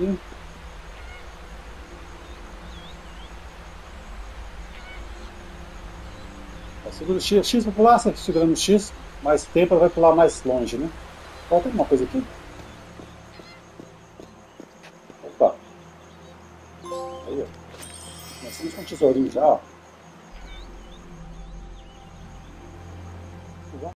Hum. Tá aqui. Segura o X, X para pular, você segurando o X, mais tempo ela vai pular mais longe, né? Falta alguma coisa aqui? Opa! Aí, ó. Nós temos um tesourinho já, ó.